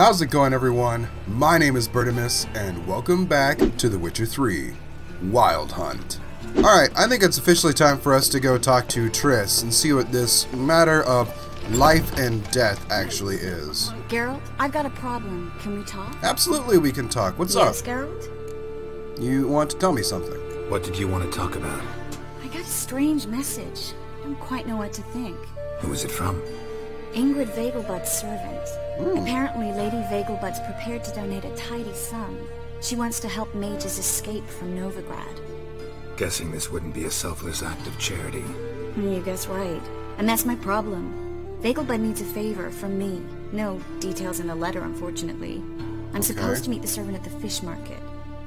How's it going, everyone? My name is Bertimus, and welcome back to The Witcher 3 Wild Hunt. Alright, I think it's officially time for us to go talk to Triss and see what this matter of life and death actually is. Geralt, I've got a problem. Can we talk? Absolutely, we can talk. What's yes, up? Geralt? You want to tell me something? What did you want to talk about? I got a strange message. I don't quite know what to think. Who is it from? Ingrid Vegelbud's servant. Apparently, Lady Vegelbud's prepared to donate a tidy sum. She wants to help mages escape from Novigrad. Guessing this wouldn't be a selfless act of charity. You guess right. And that's my problem. Vegelbud needs a favor from me. No details in the letter, unfortunately. I'm supposed to meet the servant at the fish market.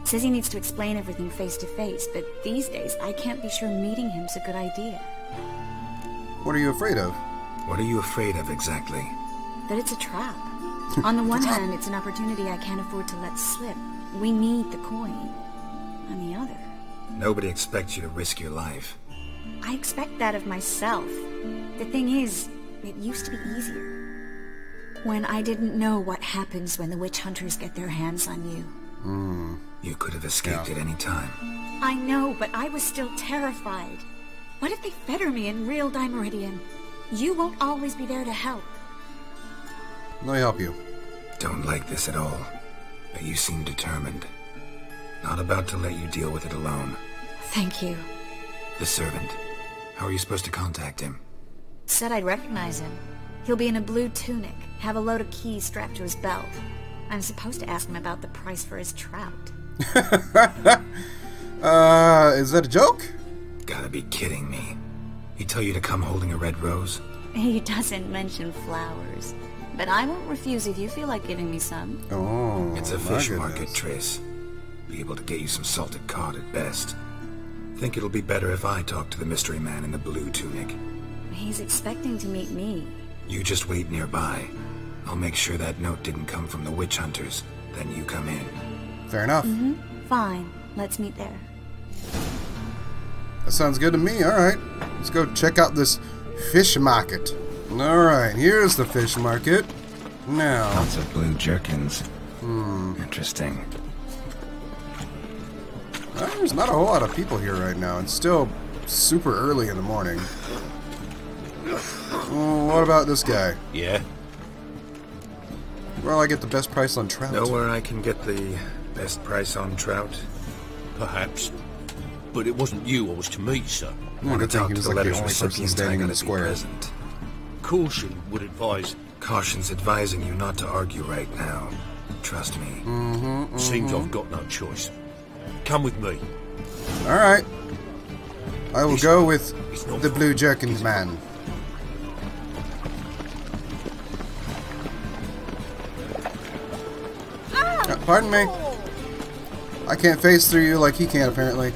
Says he needs to explain everything face to face, but these days I can't be sure meeting him's a good idea. What are you afraid of? What are you afraid of exactly? That it's a trap. On the one hand, it's an opportunity I can't afford to let slip. We need the coin. On the other, Nobody expects you to risk your life. I expect that of myself. The thing is, it used to be easier. When I didn't know what happens when the witch hunters get their hands on you. Hmm. You could have escaped at any time. I know, but I was still terrified. What if they fetter me in real dimeritium? You won't always be there to help. Let me help you. Don't like this at all. But you seem determined. Not about to let you deal with it alone. Thank you. The servant. How are you supposed to contact him? Said I'd recognize him. He'll be in a blue tunic, have a load of keys strapped to his belt. I'm supposed to ask him about the price for his trout. Uh, is that a joke? Gotta be kidding me. He tell you to come holding a red rose? He doesn't mention flowers. But I won't refuse if you feel like giving me some. Oh, It's a fish market, Triss. Be able to get you some salted cod at best. Think it'll be better if I talk to the mystery man in the blue tunic. He's expecting to meet me. You just wait nearby. I'll make sure that note didn't come from the witch hunters. Then you come in. Fair enough. Mm-hmm. Fine, let's meet there. That sounds good to me. All right. Let's go check out this fish market. All right, here's the fish market. Now, Lots of blue jerkins. Hmm. Interesting. there's not a whole lot of people here right now. It's still super early in the morning. Oh, what about this guy? Yeah? Where'll I get the best price on trout? Know where I can get the best price on trout? Perhaps. But it wasn't you I was to meet, sir. Yeah, Want good to thing talk he to was the like the letters only person standing in the gotta be square. present. Caution would advise. Caution's advising you not to argue right now. Trust me. Mm-hmm. Seems I've got no choice. Come with me. All right. I will He's- go with the far. blue jerkins man. Uh, pardon me. I can't phase through you like he can, apparently.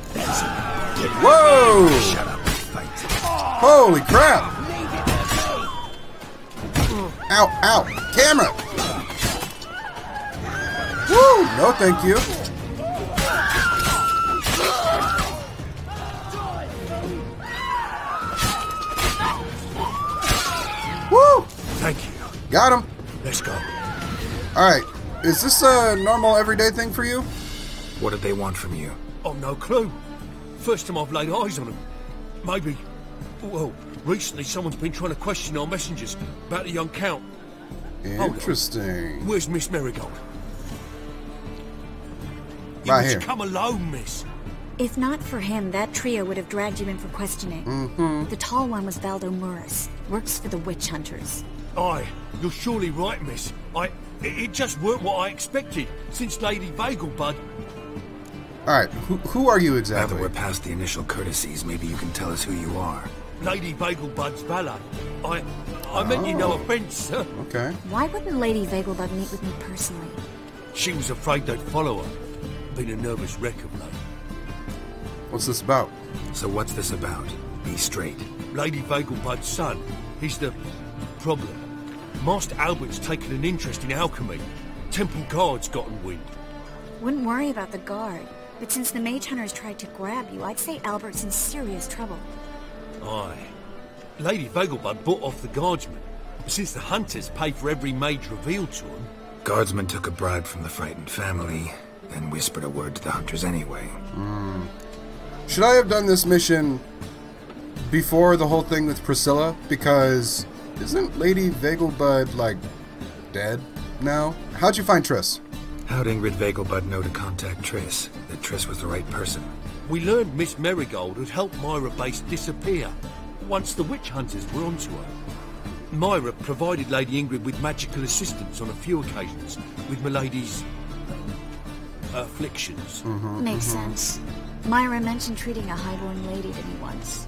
Whoa! Shut up and fight. Holy crap! Ow, ow! Camera! Woo! No, thank you. Woo! Thank you. Got him. Let's go. All right. Is this a normal everyday thing for you? What did they want from you? I've no clue. First time I've laid eyes on them. Maybe. Well, recently someone's been trying to question our messengers about the young count. on. Interesting. Where's Miss Merigold? You Right was here. come alone, miss. If not for him, that trio would have dragged you in for questioning. Mm-hmm. The tall one was Valdo Morris. Works for the witch hunters. Aye, you're surely right, miss. I... It it just weren't what I expected, since Lady Vegelbud... All right. Who, who are you Now that we're past the initial courtesies, maybe you can tell us who you are. Lady Vegelbud's valet. I... I meant you no Oh. offence, sir. Okay. Why wouldn't Lady Vegelbud meet with me personally? She was afraid they'd follow her. Been a nervous wreck of late. What's this about? So what's this about? Be straight. Lady Vegelbud's son. He's the problem. Master Albert's taken an interest in alchemy. Temple guards gotten wind. Wouldn't worry about the guard. But since the mage hunters tried to grab you, I'd say Albert's in serious trouble. Aye. Lady Vegelbud bought off the guardsmen. Since the hunters pay for every mage revealed to them, Guardsman took a bribe from the frightened family, then whispered a word to the hunters anyway. Hmm. Should I have done this mission before the whole thing with Priscilla? Because isn't Lady Vegelbud, like, dead now? How'd you find Triss? How'd Ingrid Vegelbud know to contact Triss? That Triss was the right person? We learned Miss Merigold had helped Myra Base disappear once the witch hunters were onto her. Myra provided Lady Ingrid with magical assistance on a few occasions with Milady's uh, afflictions. Mm-hmm, Makes mm-hmm. sense. Myra mentioned treating a highborn lady to me once.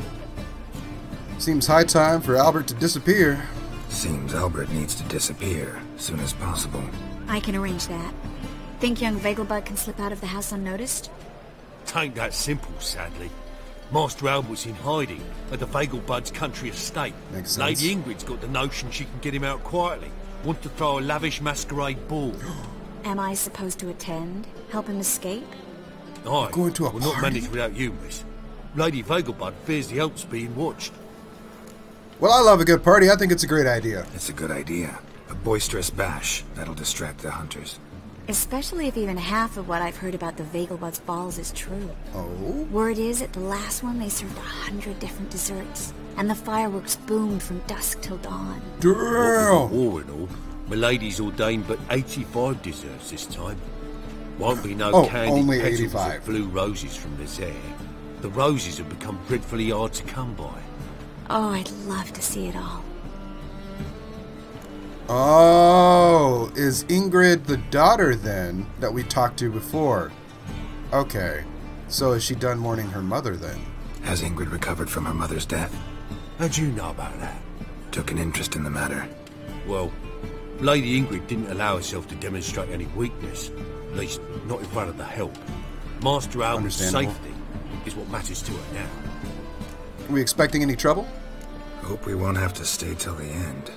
Seems high time for Albert to disappear. Seems Albert needs to disappear soon as possible. I can arrange that. Think young Vegelbud can slip out of the house unnoticed? Tain't that simple, sadly. Master Albert's in hiding at the Vegelbud's country estate. Makes sense. Lady Ingrid's got the notion she can get him out quietly. Wants to throw a lavish masquerade ball. Am I supposed to attend? Help him escape? I going to a will not manage without you, miss. Lady Vegelbud fears the Alps being watched. Well, I love a good party. I think it's a great idea. It's a good idea. A boisterous bash that'll distract the hunters. Especially if even half of what I've heard about the Vegelbud's balls is true. Oh? Word is, at the last one, they served a hundred different desserts, and the fireworks boomed from dusk till dawn. Damn! War and all, Milady's ordained but 85 desserts this time. Won't be no Oh, candied only petals 85. of blue roses from the Zaire. The roses have become dreadfully hard to come by. Oh, I'd love to see it all. Oh, is Ingrid the daughter then that we talked to before? Okay. So is she done mourning her mother then? Has Ingrid recovered from her mother's death? How'd you know about that? Took an interest in the matter. Well, Lady Ingrid didn't allow herself to demonstrate any weakness, at least not in front of the help. Master Albert's Understandable. safety is what matters to her now. Are we expecting any trouble? Hope we won't have to stay till the end.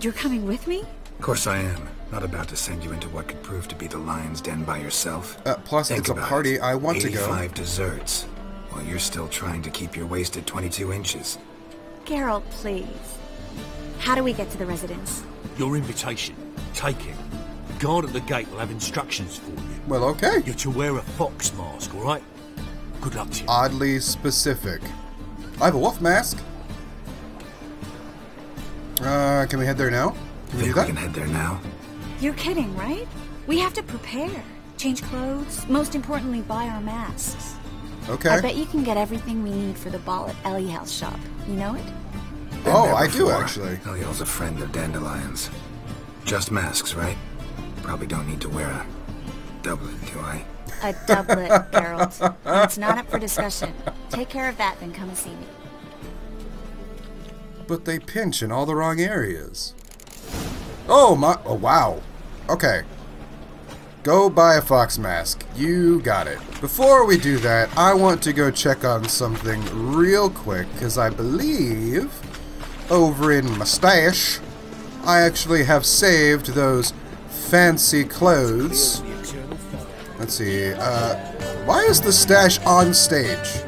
You're coming with me? Of course I am. Not about to send you into what could prove to be the lion's den by yourself. Uh, plus, Think it's a party. it. I want to go. 85 desserts. While you're still trying to keep your waist at 22 inches. Geralt, please. How do we get to the residence? Your invitation, take it. Guard at the gate will have instructions for you. Well, okay. You're to wear a fox mask, all right? Good luck to you. Oddly specific. I have a wolf mask. Uh, can we head there now? Can we do Think we can head there now? You're kidding, right? We have to prepare. Change clothes. Most importantly, buy our masks. Okay. I bet you can get everything we need for the ball at Elihal's shop. You know it? Oh, Been Oh, there I do, before. actually. Elihal's a friend of Dandelions. Just masks, right? Probably don't need to wear a doublet, do I? A doublet, Geralt. It's not up for discussion. Take care of that, then come and see me. But they pinch in all the wrong areas. Oh my! Oh wow. Okay. Go buy a fox mask. You got it. Before we do that, I want to go check on something real quick because I believe over in Mustache, I actually have saved those fancy clothes. Let's see. Uh, why is the stash on stage?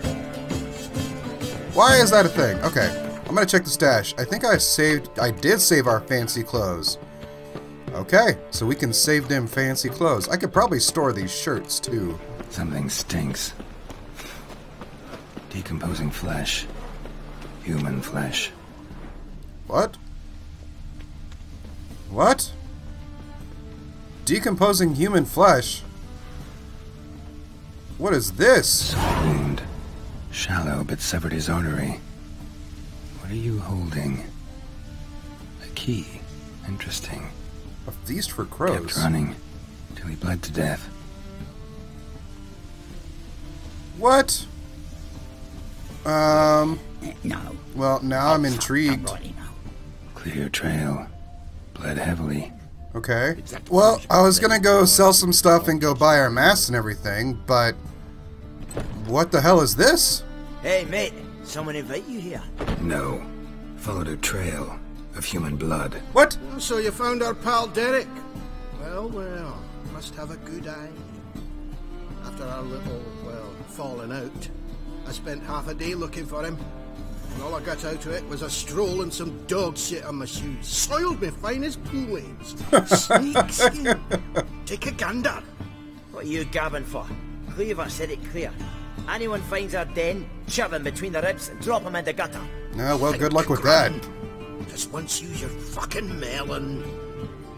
Why is that a thing? Okay, I'm gonna check the stash. I think I saved. I did save our fancy clothes. Okay, so we can save them fancy clothes. I could probably store these shirts too. Something stinks. Decomposing flesh. Human flesh. What? What? Decomposing human flesh? What is this? Wound. Shallow but severed his artery. What are you holding? A key. Interesting. A feast for Kept crows. running till he bled to death. What? Um, No. well, now I'm intrigued. Righty now. Clear trail. Bled heavily. Okay. Well, I was gonna go sell some stuff and go buy our masks and everything, but what the hell is this? Hey, mate. Someone invite you here? No. Followed a trail of human blood. What? So you found our pal Derek? Well, well, must have a good eye. After our little, well, falling out, I spent half a day looking for him. and all I got out of it was a stroll and some dog shit on my shoes. Soiled me fine as poolains. Sneaks you. Take a gander. What are you gabbing for? Cleaver said it clear. Anyone finds our den, shove him between the ribs and drop him in the gutter. Yeah, well, good luck with that. Just once use your fucking melon.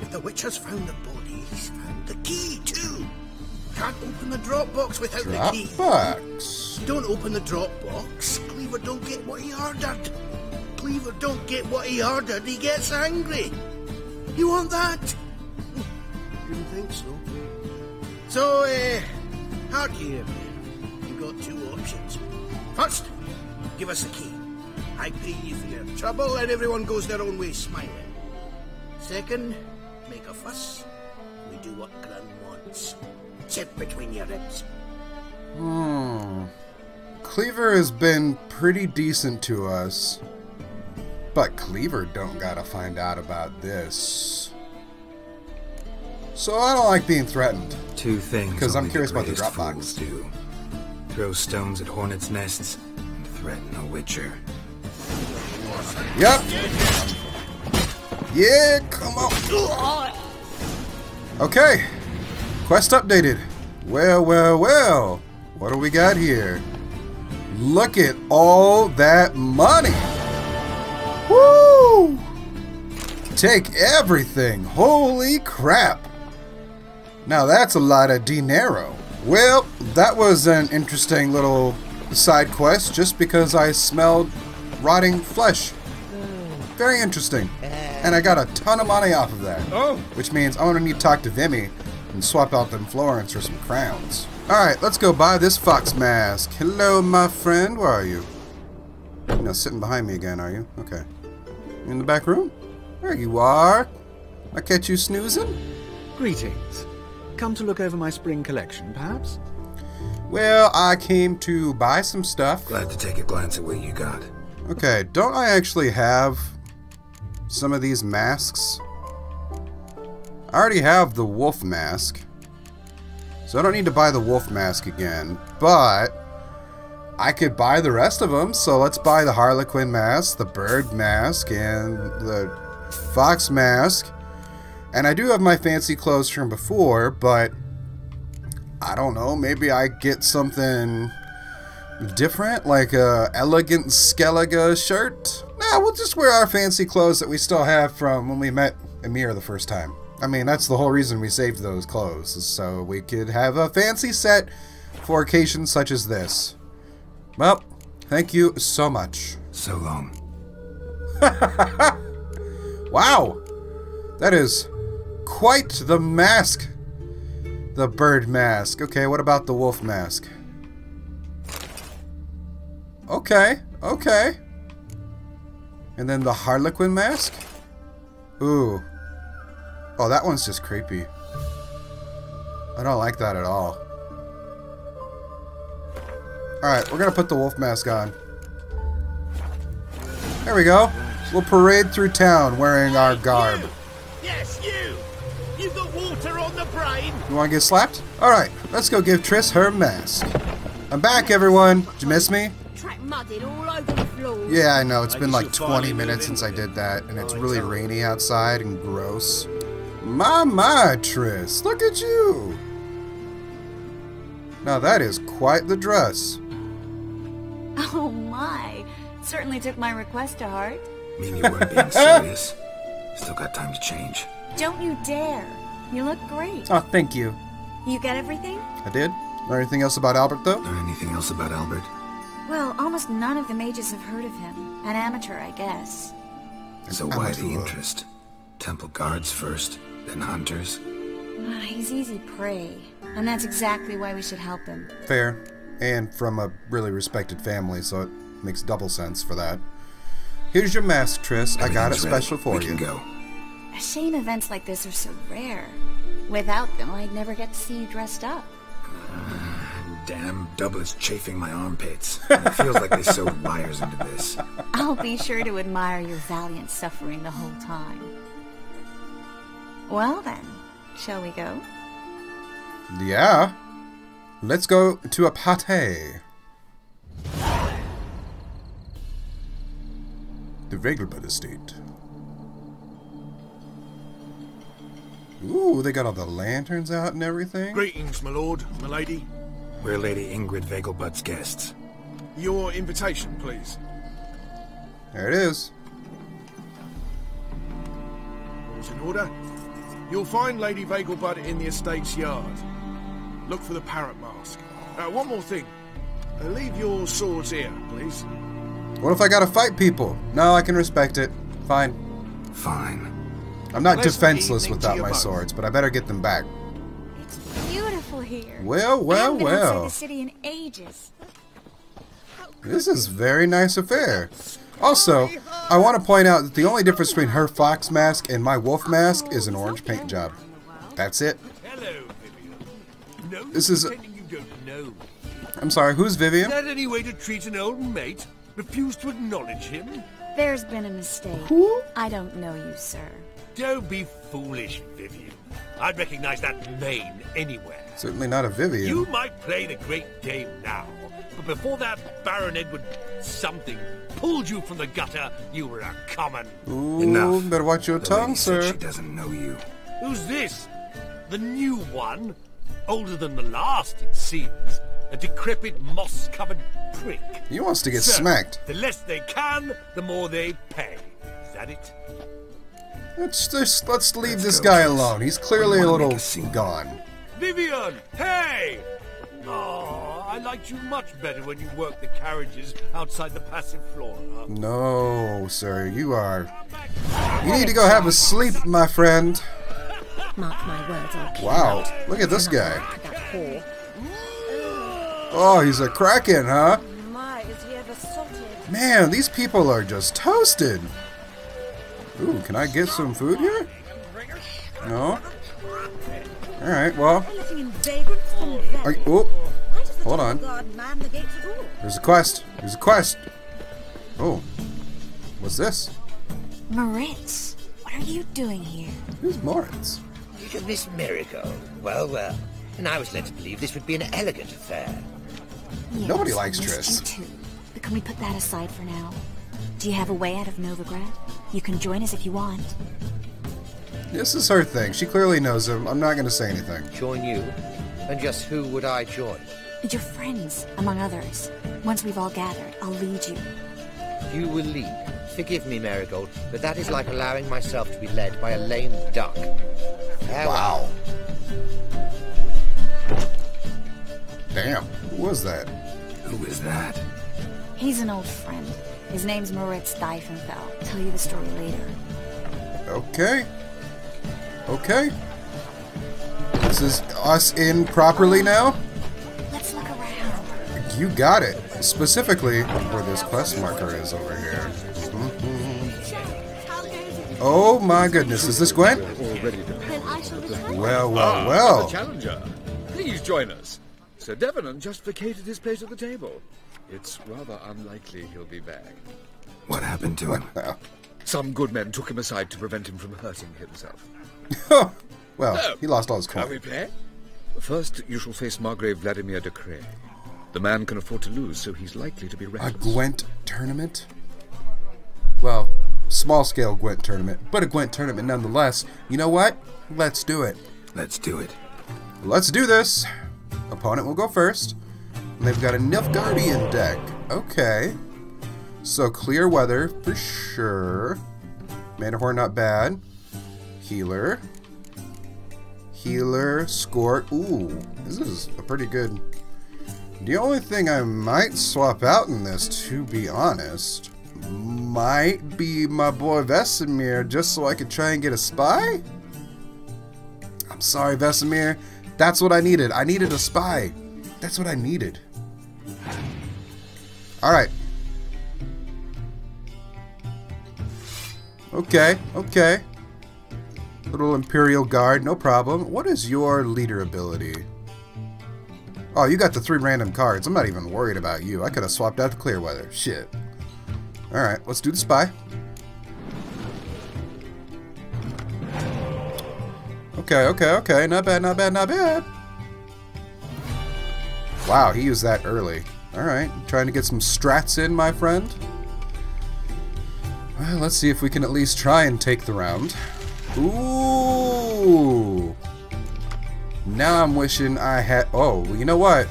If the witch has found the body, he's found the key too. Can't open the drop box without the key. Dropbox. You don't open the drop box, Cleaver don't get what he ordered. Cleaver don't get what he ordered, he gets angry. You want that? Didn't think so. So, uh, hard here, man. You've got two options. First, give us the key. I pay you for trouble and everyone goes their own way smiling. Second, make a fuss. We do what Gran wants. Sit between your ribs. Hmm. Cleaver has been pretty decent to us. But Cleaver don't gotta find out about this. So I don't like being threatened. Two things. Because I'm only curious about the greatest Dropbox. fools Do throw stones at hornets' nests and threaten a witcher. Yep. Yeah, come on. Okay. Quest updated. Well, well, well. What do we got here? Look at all that money. Woo! Take everything. Holy crap. Now that's a lot of dinero. Well, that was an interesting little side quest just because I smelled rotting flesh. Very interesting. And I got a ton of money off of that. Oh. Which means I'm gonna need to talk to Vimme and swap out them florins for some crowns. Alright, let's go buy this fox mask. Hello, my friend. Where are you? You're not sitting behind me again, are you? Okay. In the back room? There you are. I catch you snoozing? Greetings. Come to look over my spring collection, perhaps? Well, I came to buy some stuff. Glad to take a glance at what you got. Okay, don't I actually have some of these masks? I already have the wolf mask. So I don't need to buy the wolf mask again. But I could buy the rest of them. So let's buy the harlequin mask, the bird mask, and the fox mask. And I do have my fancy clothes from before, but I don't know, maybe I get something different, like a elegant Skellige shirt. Nah, we'll just wear our fancy clothes that we still have from when we met Emhyr the first time. I mean, that's the whole reason we saved those clothes, so we could have a fancy set for occasions such as this. Well, thank you so much. So long. Wow! That is quite the mask. The bird mask. Okay, what about the wolf mask? Okay, okay. And then the harlequin mask? Ooh. Oh, that one's just creepy. I don't like that at all. Alright, we're gonna put the wolf mask on. There we go. We'll parade through town wearing our garb. Yes, you! You got water on the brain! You want to get slapped? Alright, let's go give Triss her mask. I'm back, everyone. Did you miss me? Track mudded all over the floor. Yeah, I know. It's been like 20 minutes since I did that, and it's Oh, really rainy outside and gross. My, my, Triss. Look at you. Now that is quite the dress. Oh my. Certainly took my request to heart. Mean you weren't being serious? Still got time to change. Don't you dare. You look great. Oh, thank you. You got everything? I did. Learn anything else about Albert, though? Learn anything else about Albert? Well, almost none of the mages have heard of him. An amateur, I guess. So why the interest? Temple guards first, then hunters. Ah, He's easy prey. And that's exactly why we should help him. Fair. And from a really respected family, so it makes double sense for that. Here's your mask, Triss. I got it Everything's ready. special for we you. Can go. A shame events like this are so rare. Without them, I'd never get to see you dressed up. Damn doublets chafing my armpits. it feels like they sewed wires into this. I'll be sure to admire your valiant suffering the whole time. Well then, shall we go? Yeah. Let's go to a pate. The Vegelbud estate. Ooh, they got all the lanterns out and everything. Greetings, my lord, my lady. We're Lady Ingrid Vegelbud's guests. Your invitation, please. There it is. All's in order. You'll find Lady Vegelbud in the estate's yard. Look for the parrot mask. Uh, one more thing. Uh, leave your swords here, please. What if I gotta fight people? No, I can respect it. Fine. Fine. I'm not Pleasant defenseless without my both. swords, but I better get them back. It's beautiful here. Well, well, haven't been well. the city in ages. This is very nice affair. Also, I want to point out that the only difference between her fox mask and my wolf mask is an orange paint job. That's it. Hello, Vivian. No This is- pretending you don't know. I'm sorry, who's Vivian? Is Vivian? that any way to treat an old mate? Refuse to acknowledge him? There's been a mistake. Who? I don't know you, sir. Don't be foolish, Vivian. I'd recognize that mane anywhere. Certainly not a Vivian. You might play the great game now, but before that Baron Edward something pulled you from the gutter, you were a common. Ooh, Enough. better watch your The tongue, lady said sir. She doesn't know you. Who's this? The new one? Older than the last, it seems. A decrepit, moss-covered prick. He wants to get So, smacked. The less they can, the more they pay. Is that it? Let's just let's leave Let's this guy kids. alone. He's clearly a little make a gone. Vivian! Hey! Oh, I liked you much better when you worked the carriages outside the passive floor. No, sir, you are. You need to go have a sleep, my friend. Mark my words, I'll kill Wow, look at this guy. Oh, he's a kraken, huh? My, is he ever salted? Man, these people are just toasted. Ooh, can I get some food here? No? Alright, well. Anything in vagrants from Are, Venice? oh, Why does the hold on. guard man the gates at all? there's a quest. There's a quest. Oh. What's this? Moritz, what are you doing here? Who's Moritz? You can miss Merigold. Well, well. And I was led to believe this would be an elegant affair. Yes, Nobody likes I Triss. you too. But can we put that aside for now? Do you have a way out of Novigrad? You can join us if you want. This is her thing. She clearly knows him. I'm not going to say anything. Join you? And just who would I join? Your friends, among others. Once we've all gathered, I'll lead you. You will lead. Forgive me, Merigold, but that is like allowing myself to be led by a lame duck. Farewell. Wow. Damn. Who was that? Who is that? He's an old friend. His name's Moritz Diefenfeld. I'll tell you the story later. Okay. Okay. This is us in properly now? Let's look around. You got it. Specifically, where this quest marker is over here. Oh my goodness, is this Gwent? Then I shall return. Well, well, Ah, well. another challenger. Please join us. Sir Devenant just vacated his place at the table. It's rather unlikely he'll be back. What happened to him? Some good men took him aside to prevent him from hurting himself. well, oh, he lost all his Shall we play? First, you shall face Margrave Vladimir de Cray. The man can afford to lose, so he's likely to be A. Gwent tournament? Well, small scale Gwent tournament, but a Gwent tournament nonetheless. You know what? Let's do it. Let's do it. Let's do this. Opponent will go first. And they've got a Nilfgaardian deck. Okay. So clear weather for sure. Mana Horn not bad. Healer. Healer. Skort. Ooh, this is a pretty good. The only thing I might swap out in this, to be honest, might be my boy Vesemir, just so I could try and get a spy? I'm sorry, Vesemir. That's what I needed. I needed a spy. That's what I needed. Alright. Okay, okay. Little Imperial Guard, no problem. What is your leader ability? Oh, you got the three random cards. I'm not even worried about you. I could have swapped out the Clearweather. Shit. Alright, let's do the spy. Okay, okay, okay. Not bad, not bad, not bad. Wow, he used that early. Alright, trying to get some strats in, my friend. Well, Let's see if we can at least try and take the round. Ooh. Now I'm wishing I had... Oh, you know what?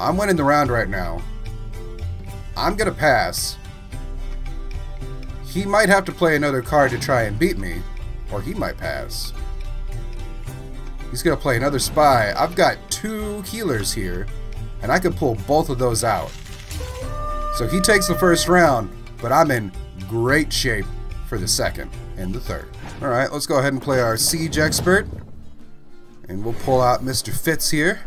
I'm winning the round right now. I'm going to pass. He might have to play another card to try and beat me. Or he might pass. He's going to play another spy. I've got two healers here. And I could pull both of those out. So he takes the first round. But I'm in great shape for the second and the third. Alright, let's go ahead and play our Siege Expert. And we'll pull out Mr. Fitz here.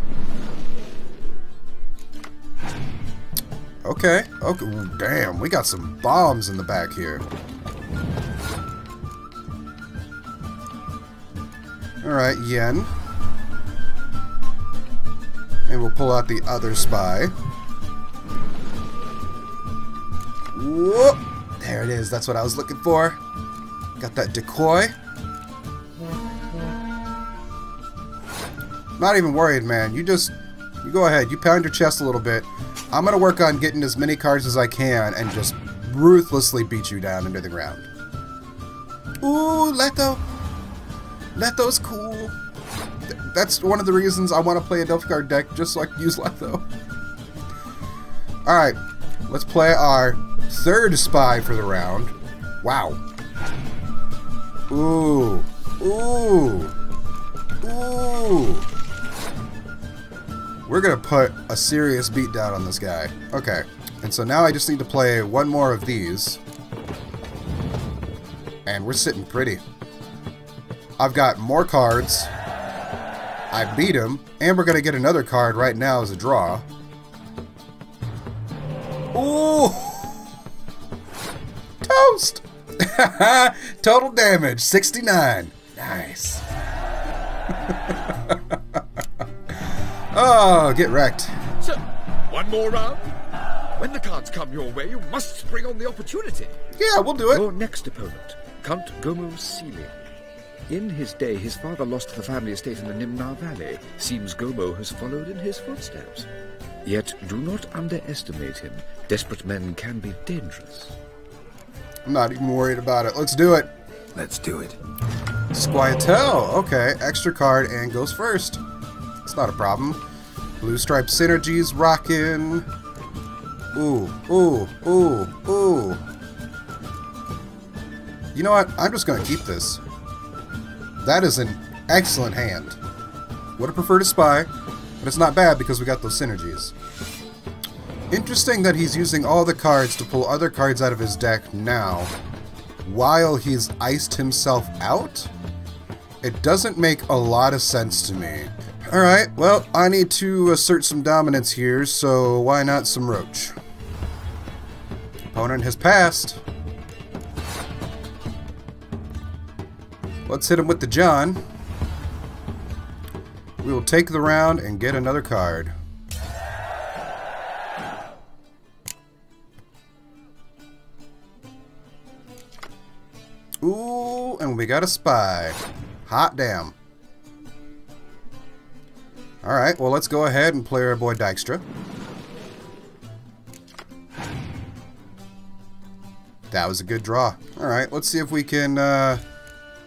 Okay, okay, damn, we got some bombs in the back here. Alright, Yen. And we'll pull out the other spy. Whoop! There it is, that's what I was looking for. Got that decoy. Not even worried, man. You just, you go ahead. You pound your chest a little bit. I'm going to work on getting as many cards as I can and just ruthlessly beat you down into the ground. Ooh, Leto. Leto's cool. That's one of the reasons I want to play a Nilfgaard deck, just so I can use Leto. Alright, let's play our third spy for the round. Wow. Ooh. Ooh. Ooh. We're going to put a serious beat down on this guy. Okay. And so now I just need to play one more of these. And we're sitting pretty. I've got more cards. I beat him. And we're going to get another card right now as a draw. Ooh! Toast! Total damage, 69. Nice. oh, get wrecked. So, one more round? When the cards come your way, you must spring on the opportunity. Yeah, we'll do it. Your next opponent, Count Gomo Celian. In his day, his father lost the family estate in the Nimnar Valley. Seems Gomo has followed in his footsteps. Yet, do not underestimate him. Desperate men can be dangerous. I'm not even worried about it. Let's do it. Let's do it. Scoia'tael. Okay, extra card and goes first. It's not a problem. Blue Stripe Synergies rocking. Ooh, ooh, ooh, ooh. You know what? I'm just going to keep this. That is an excellent hand. Would have preferred a spy, but it's not bad because we got those synergies. Interesting that he's using all the cards to pull other cards out of his deck now, while he's iced himself out? It doesn't make a lot of sense to me. Alright, well, I need to assert some dominance here, so why not some Roach? Opponent has passed. Let's hit him with the John. We will take the round and get another card. Ooh, and we got a spy. Hot damn. Alright, well let's go ahead and play our boy Dijkstra. That was a good draw. Alright, let's see if we can uh,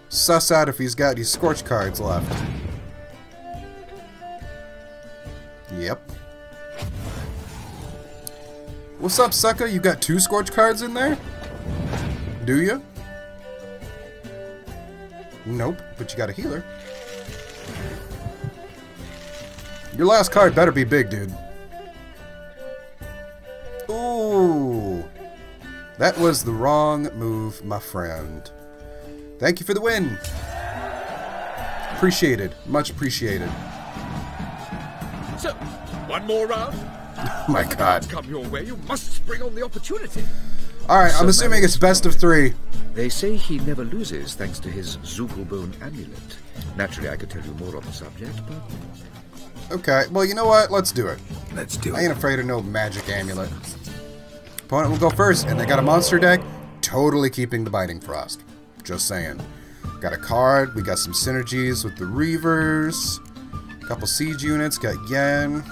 suss out if he's got any Scorch cards left. Yep. What's up, sucker? You got two Scorch cards in there? Do you? Nope, but you got a healer. Your last card better be big, dude. Ooh. That was the wrong move, my friend. Thank you for the win. Appreciated. Much appreciated. So, one more round? Oh my god. Come your way, you must spring on the opportunity. Alright, I'm assuming it's best of three. They say he never loses thanks to his Zugelbone amulet. Naturally, I could tell you more on the subject, but... Okay, well, you know what? Let's do it. Let's do I ain't afraid of no magic amulet. Opponent will go first, and they got a monster deck, totally keeping the Biting Frost. Just saying. Got a card, we got some synergies with the Reavers, a couple siege units, got Yen.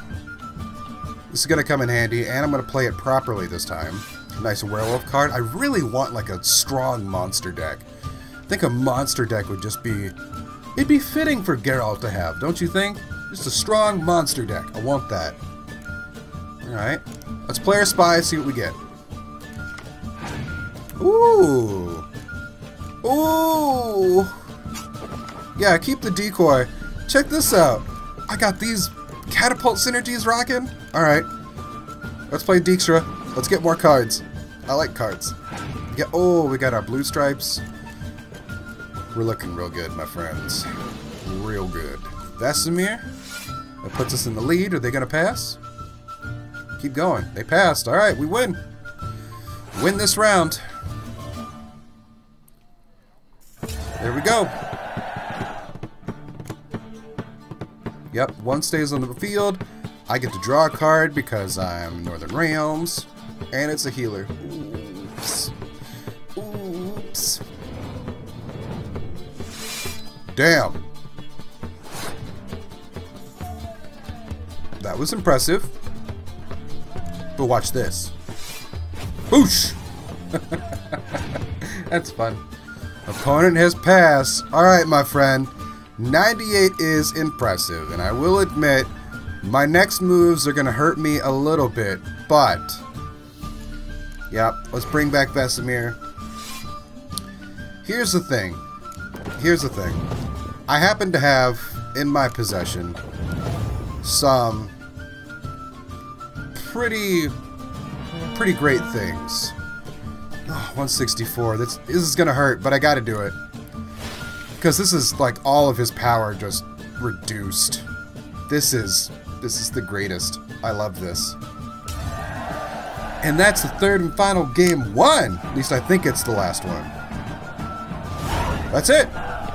This is going to come in handy, and I'm going to play it properly this time. Nice werewolf card. I really want like a strong monster deck. I think a monster deck would just be... It'd be fitting for Geralt to have, don't you think? Just a strong monster deck. I want that. Alright. Let's play our spy, see what we get. Ooh. Ooh. Yeah, keep the decoy. Check this out. I got these catapult synergies rocking. Alright. Let's play Dijkstra. Let's get more cards. I like cards. Get, oh, we got our blue stripes. We're looking real good, my friends. Real good. Vesemir. That puts us in the lead. Are they to pass? Keep going. They passed. All right, we win. Win this round. There we go. Yep, one stays on the field. I get to draw a card because I'm Northern Realms, and it's a healer. Oops. Oops. Damn. That was impressive. But watch this. Boosh! That's fun. Opponent has passed. Alright, my friend. 98 is impressive, and I will admit, my next moves are going to hurt me a little bit, but... Yep, let's bring back Vesemir. Here's the thing. Here's the thing. I happen to have in my possession some pretty pretty great things. Oh, 164. This, this is gonna hurt, but I gotta do it. Because this is like all of his power just reduced. This is this is the greatest. I love this. And that's the third and final game one. At least I think it's the last one. That's it.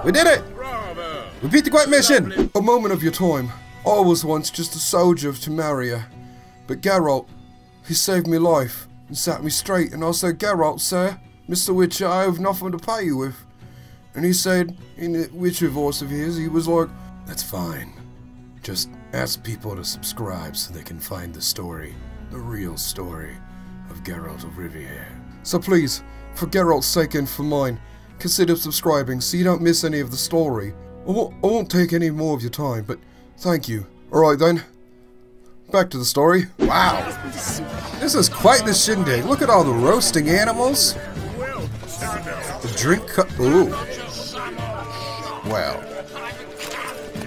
We did it. We beat the Great Mission. A moment of your time. I was once just a soldier of Temeria. But Geralt, he saved me life and set me straight. And I said, Geralt, sir, Mr. Witcher, I have nothing to pay you with. And he said, in Witcher voice of his, he was like, That's fine. Just ask people to subscribe so they can find the story, the real story Geralt of Rivia. So please, for Geralt's sake and for mine, consider subscribing so you don't miss any of the story. I won't, I won't take any more of your time, but thank you. Alright then, back to the story. Wow, this is quite the shindig. Look at all the roasting animals. The drink cup. Ooh. Well.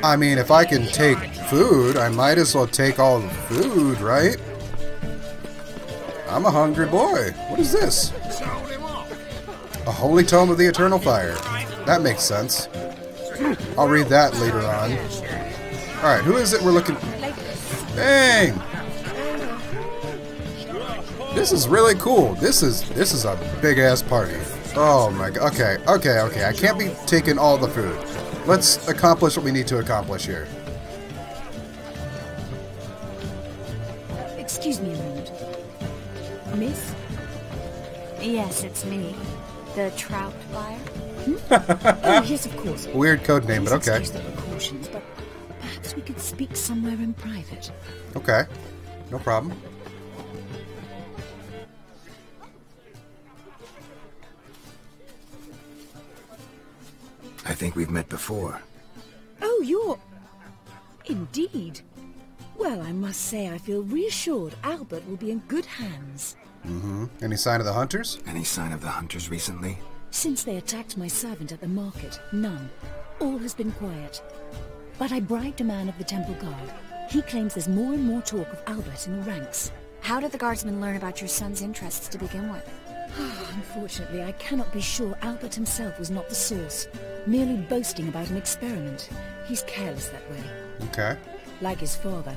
I mean, if I can take food, I might as well take all the food, right? I'm a hungry boy. What is this? A holy tome of the eternal fire. That makes sense. I'll read that later on. Alright, who is it we're looking... For? Dang! This is really cool. This is this is a big ass party. Oh my god. Okay, okay, okay. I can't be taking all the food. Let's accomplish what we need to accomplish here. Excuse me. Miss? Yes, it's me. The trout buyer? Hmm? oh, yes, of course. Weird code name, but Please okay. excuse the precautions, but perhaps we could speak somewhere in private. Okay. No problem. I think we've met before. Oh, you're... Indeed. Well, I must say I feel reassured Albert will be in good hands. Mm-hmm. Any sign of the hunters? Any sign of the hunters recently? Since they attacked my servant at the market, none. All has been quiet. But I bribed a man of the Temple Guard. He claims there's more and more talk of Albert in the ranks. How did the guardsmen learn about your son's interests to begin with? Unfortunately, I cannot be sure Albert himself was not the source, merely boasting about an experiment. He's careless that way. Okay. Like his father.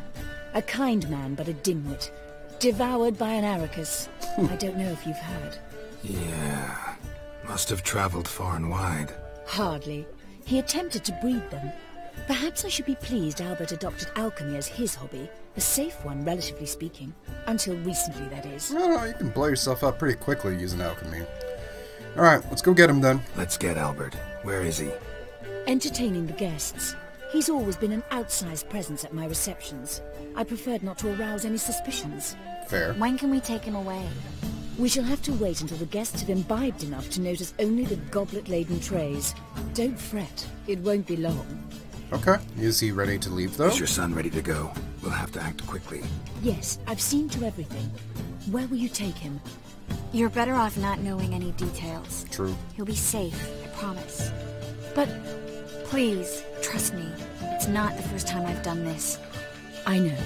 A kind man, but a dimwit. Devoured by an arachas. Hmm. I don't know if you've heard. Yeah. Must have traveled far and wide. Hardly. He attempted to breed them. Perhaps I should be pleased Albert adopted alchemy as his hobby. A safe one, relatively speaking. Until recently, that is. No, no, you can blow yourself up pretty quickly using alchemy. Alright, let's go get him then. Let's get Albert. Where is he? Entertaining the guests. He's always been an outsized presence at my receptions. I preferred not to arouse any suspicions. Fair. When can we take him away? We shall have to wait until the guests have imbibed enough to notice only the goblet-laden trays. Don't fret, it won't be long. Okay. Is he ready to leave, though? Is your son ready to go? We'll have to act quickly. Yes, I've seen to everything. Where will you take him? You're better off not knowing any details. True. He'll be safe, I promise. But please, trust me. It's not the first time I've done this. I know.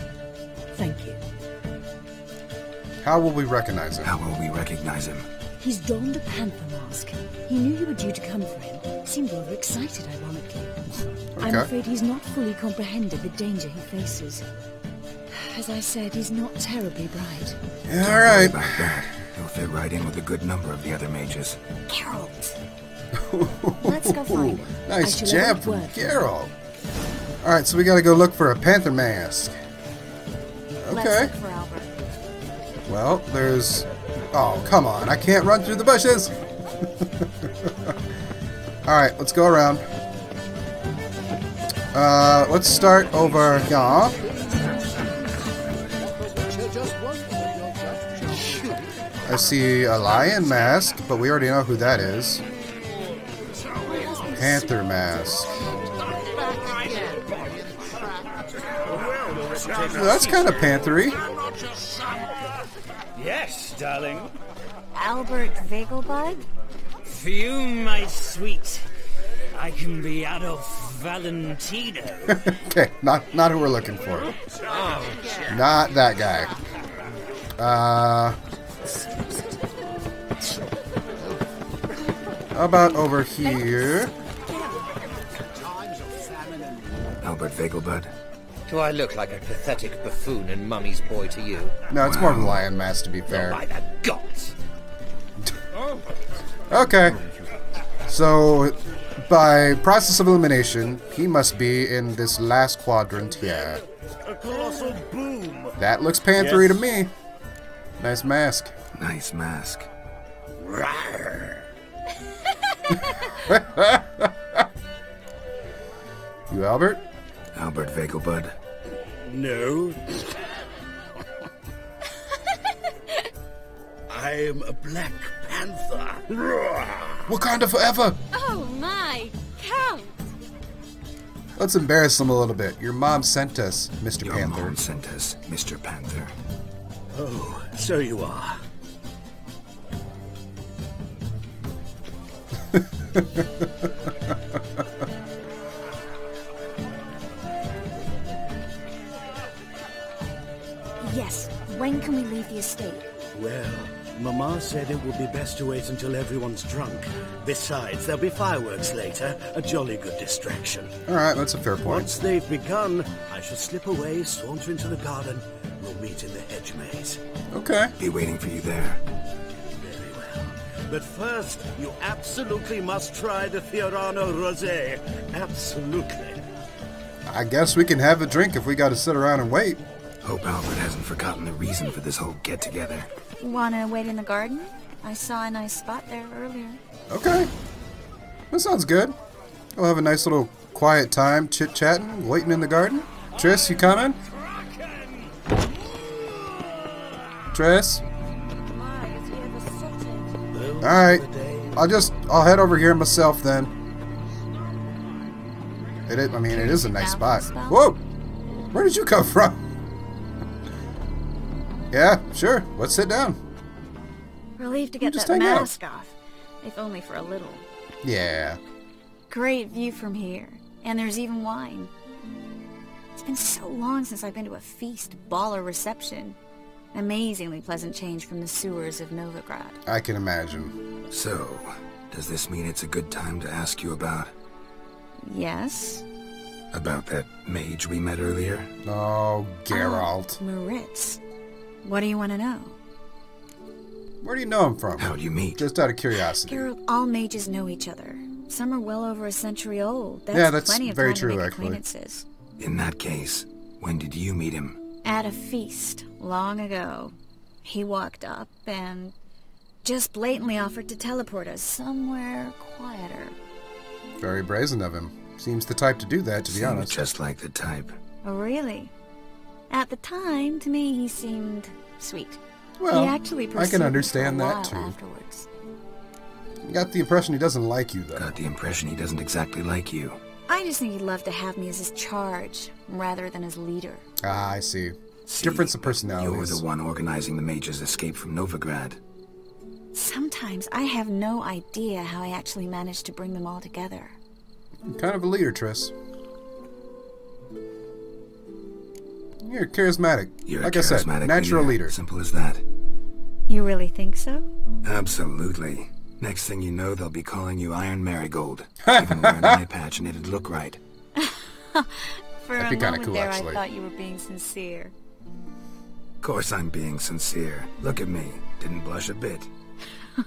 Thank you. How will we recognize him? How will we recognize him? He's donned a panther mask. He knew you were due to come for him. Seemed rather excited, ironically. I'm afraid he's not fully comprehended the danger he faces. As I said, he's not terribly bright. Yeah, all right. He'll fit right in with a good number of the other mages. Geralt! Let's go find him. I Nice jab from. Geralt. All right, so we got to go look for a panther mask. Okay. look for Albert. Well, there's. Oh, come on! I can't run through the bushes. All right, let's go around. Uh, let's start over here. I see a lion mask, but we already know who that is. Panther mask. That's kind of panthery. Yes, darling. Albert Vegelbud? For you, my sweet, I can be Adolf Valentino. okay, not not who we're looking for. oh, Not that guy. Uh, how about over here? Albert Vegelbud. Do I look like a pathetic buffoon and mummy's boy to you? No, it's more of a lion mask to be fair. By the gods! Okay. So, by process of elimination, he must be in this last quadrant here. A colossal boom. That looks panthery Yes. to me. Nice mask. Nice mask. You, Albert? Albert Vegelbud. No. I am a Black Panther. What kind Wakanda forever! Oh my, Count! Let's embarrass them a little bit. Your mom sent us, Mr. Your Panther. mom sent us, Mr. Panther. Oh, so you are. said it would be best to wait until everyone's drunk. Besides, there'll be fireworks later, a jolly good distraction. Alright, that's a fair point. Once they've begun, I shall slip away, saunter into the garden. We'll meet in the hedge maze. Okay. Be waiting for you there. Very well. But first, you absolutely must try the Fiorano Rosé. Absolutely. I guess we can have a drink if we gotta sit around and wait. Hope Albert hasn't forgotten the reason for this whole get-together. Wanna wait in the garden? I saw a nice spot there earlier. Okay. That sounds good. We'll have a nice little quiet time chit chatting, waiting in the garden. Triss, you coming? Triss? Alright. I'll just I'll head over here myself then. It is, I mean it is a nice spot. Whoa! Where did you come from? Yeah, sure. Let's sit down. Relieved to get just that hang out. mask off. If only for a little. Yeah. Great view from here. And there's even wine. It's been so long since I've been to a feast, ball, or reception. Amazingly pleasant change from the sewers of Novigrad. I can imagine. So, does this mean it's a good time to ask you about Yes? about that mage we met earlier? Oh, Geralt. Oh, Maritz. What do you want to know? Where do you know him from? How'd you meet? Just out of curiosity. Geralt, all mages know each other. Some are well over a century old. That's, Yeah, that's plenty of very time true, to make actually. acquaintances. In that case, when did you meet him? At a feast, long ago. He walked up and just blatantly offered to teleport us somewhere quieter. Very brazen of him. Seems the type to do that, to be honest. just like the type. Oh, really? At the time, to me, he seemed sweet. Well, he actually I can understand that too. Afterwards. Got the impression he doesn't like you, though. Got the impression he doesn't exactly like you. I just think he'd love to have me as his charge rather than his leader. Ah, I see. Difference of You're the one organizing the Major's escape from Novigrad. Sometimes I have no idea how I actually managed to bring them all together. Kind of a leader, Triss. You're charismatic. You're like a I said, charismatic natural leader. leader. Simple as that. You really think so? Absolutely. Next thing you know, they'll be calling you Iron Merigold. Even wear an eye patch and it'd look right. For That'd a be kinda moment cool, there, actually. I thought you were being sincere. Of course I'm being sincere. Look at me. Didn't blush a bit.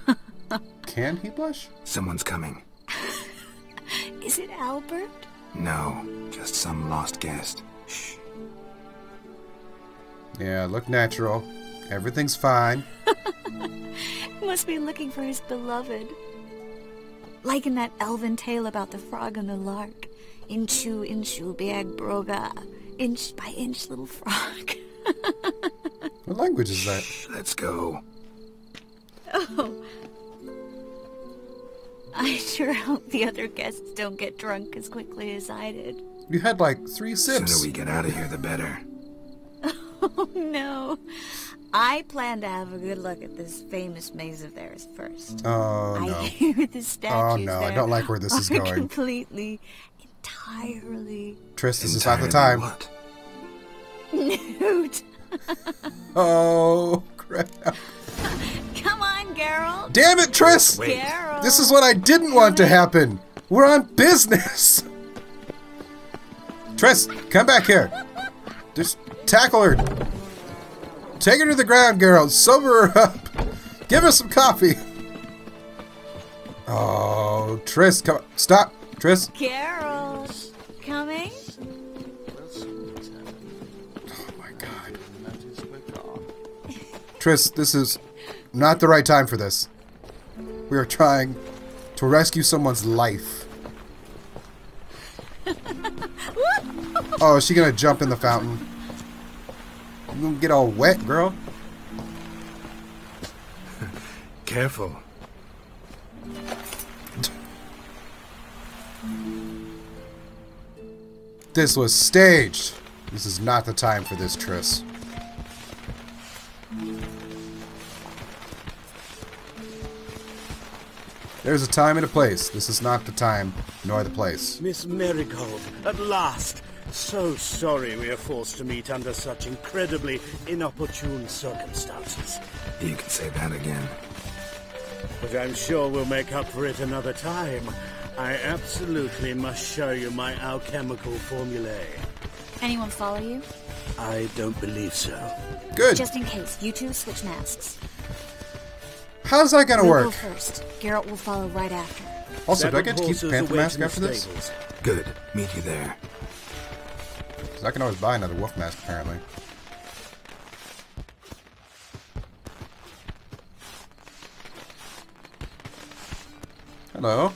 Can he blush? Someone's coming. Is it Albert? No, just some lost guest. Yeah, look natural. Everything's fine. Must be looking for his beloved. Like in that elven tale about the frog and the lark. Inchu, inchu, biag broga. Inch by inch, little frog. What language is that? Let's go. Oh. I sure hope the other guests don't get drunk as quickly as I did. You had like three sips. The sips. sooner we get out of here, the better. Oh no. I plan to have a good look at this famous maze of theirs first. Oh, I no. hear the statues Oh, no, I don't like where this is going. Completely, entirely Triss, this is not the time. what? nude. Oh, crap. Come on, Geralt. Damn it, Triss! Geralt. This is what I didn't want to happen. We're on business. Triss, come back here. Just tackle her. Take her to the ground, Geralt. Sober her up. Give her some coffee. Oh, Triss, come on. Stop. Triss. Geralt. Coming? Oh my god. Triss, this is not the right time for this. We are trying to rescue someone's life. Oh, is she gonna jump in the fountain? You gonna get all wet, girl? Careful. This was staged. This is not the time for this, Triss. There's a time and a place. This is not the time nor the place. Miss Merigold, at last. So sorry we are forced to meet under such incredibly inopportune circumstances. You can say that again. But I'm sure we'll make up for it another time. I absolutely must show you my alchemical formulae. Anyone follow you? I don't believe so. Good. Just in case, you two switch masks. How's that gonna we'll work? go first. Geralt will follow right after. Also, do I get to keep Horses Panther Mask in the after this? Good. Meet you there. I can always buy another wolf mask, apparently. Hello.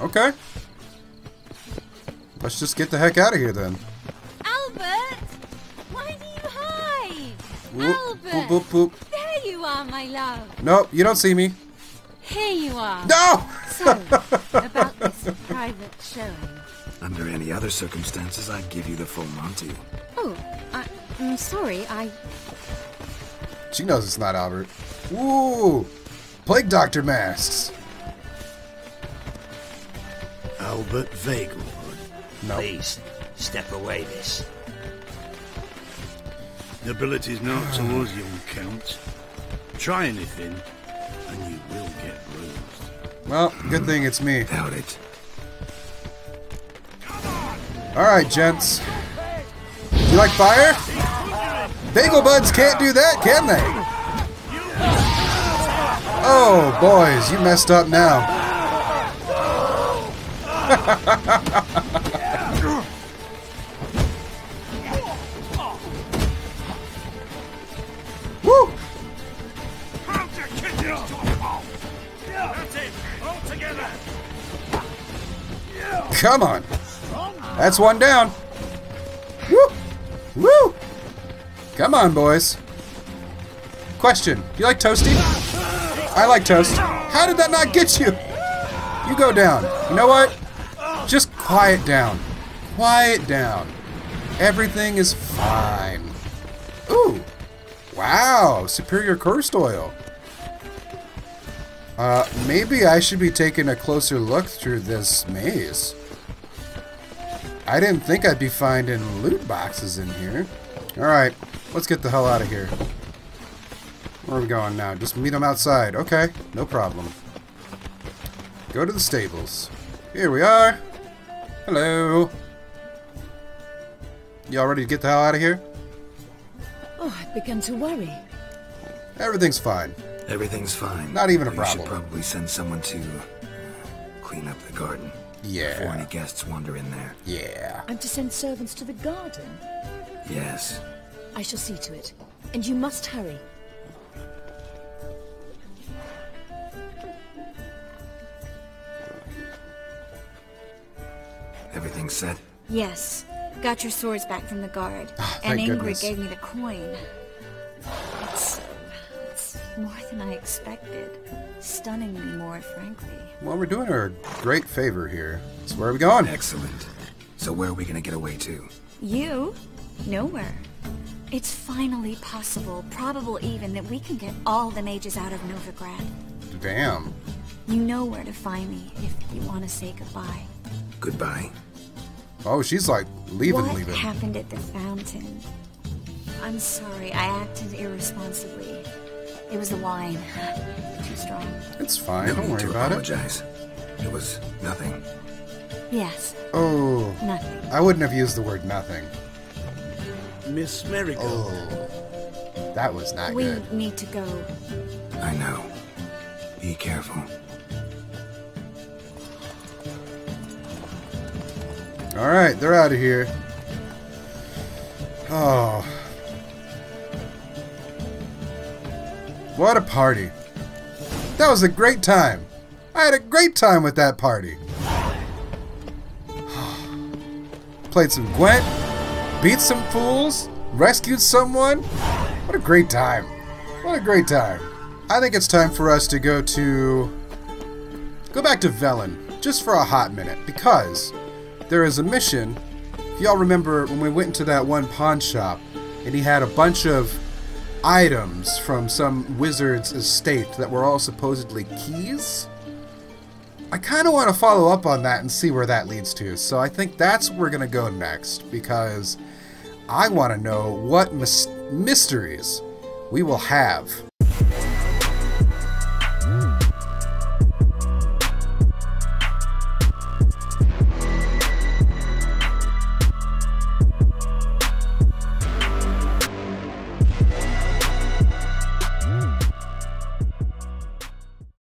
Okay. Let's just get the heck out of here then. Albert! Why do you hide? Whoop, Albert! boop, boop, boop. There you are, my love. Nope, you don't see me. Here you are. No! So, about this private showing. Under any other circumstances, I'd give you the full Monty. Oh, I, I'm sorry. I She knows it's not Albert. Ooh! Plague Doctor masks. Albert Vegelbud. No. Please, step away, miss. Nobility's not towards young Count. Try anything, and you will get bruised. Well, good thing it's me. Doubt it. Alright, gents. Do you like fire? Bagel Buds can't do that, can they? Oh, boys, you messed up now. Come on. That's one down. Woo! Woo! Come on, boys. Question. Do you like Toasty? I like Toast. How did that not get you? You go down. You know what? Just quiet down. Quiet down. Everything is fine. Ooh. Wow. Superior cursed oil. Uh, maybe I should be taking a closer look through this maze. I didn't think I'd be finding loot boxes in here. Alright, let's get the hell out of here. Where are we going now? Just meet them outside. Okay, no problem. Go to the stables. Here we are. Hello. Y'all ready to get the hell out of here? Oh, I've begun to worry. Everything's fine. Everything's fine. Not even a We problem. should probably send someone to uh, clean up the garden. Yeah. Before any guests wander in there. Yeah. I'm to send servants to the garden. Yes. I shall see to it. And you must hurry. Everything's set. Yes. Got your swords back from the guard. and Ah, thank Ingrid goodness. gave me the coin. It's, it's more than I expected. Stunningly more, frankly. Well, we're doing her a great favor here. So where are we going? Excellent. So where are we gonna get away to? You? Nowhere. It's finally possible, probable even, that we can get all the mages out of Novigrad. Damn. You know where to find me if you want to say goodbye. Goodbye. Oh, she's like leaving, what leaving. What happened at the fountain? I'm sorry, I acted irresponsibly. It was the wine. Too strong. It's fine. No Don't worry to about apologize. It was nothing. Yes. Oh. Nothing. I wouldn't have used the word nothing. Miss Merigold. Oh. That was not we good. need to go. I know. Be careful. Alright, they're out of here. Oh. What a party. That was a great time. I had a great time with that party. Played some Gwent, beat some fools, rescued someone. What a great time. What a great time. I think it's time for us to go to... Go back to Velen, just for a hot minute, because there is a mission. If y'all remember when we went into that one pawn shop, and he had a bunch of items from some wizard's estate that were all supposedly keys? I kind of want to follow up on that and see where that leads to. So I think that's where we're going to go next because I want to know what mys- mysteries we will have